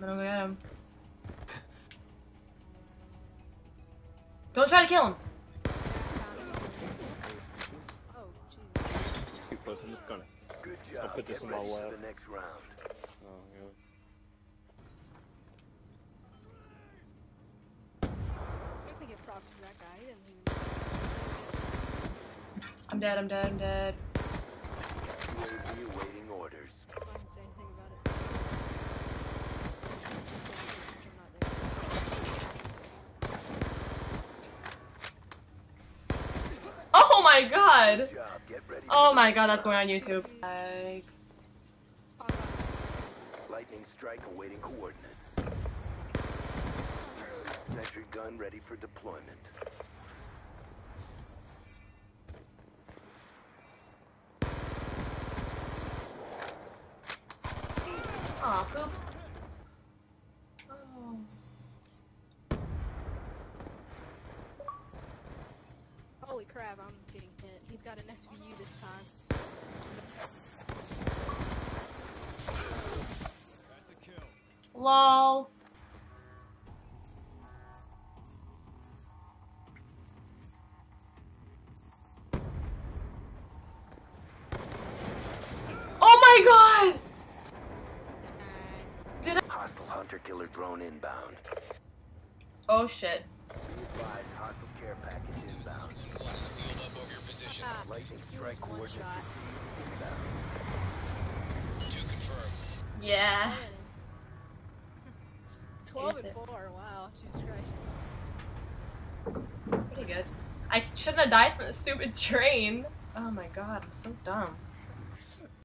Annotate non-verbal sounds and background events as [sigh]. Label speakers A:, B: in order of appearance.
A: I'm gonna go get him. Don't try to kill him.
B: Oh.
C: Too close. I'm just gonna.
D: Good
C: I'll
D: job.
C: put this
D: Get
C: in my
D: ready for
C: lap.
D: the next round.
C: Oh, yeah.
B: I have to give props to that guy. He didn't even.
A: I'm dead, I'm dead, I'm dead.
D: UAV awaiting orders.
A: My god!
D: Good job. Get ready. for
A: Oh my god, that's going on YouTube. Like,
D: Lightning strike awaiting coordinates. Sentry gun ready for deployment.
A: aw, poop. Oh.
B: Holy I'm getting hit. He's got an SVU this time.
A: Lol. Oh my god! Did I-
D: Hostile hunter killer drone inbound.
A: Oh shit.
D: Be advised, hostile care package inbound.
B: Ah,
D: Lightning strike
B: one
D: coordinates received inbound.
A: Yeah. [laughs]
B: 12 and 4, wow, Jesus Christ.
A: Pretty good. I shouldn't have died from the stupid [laughs] train. Oh my god, I'm so dumb.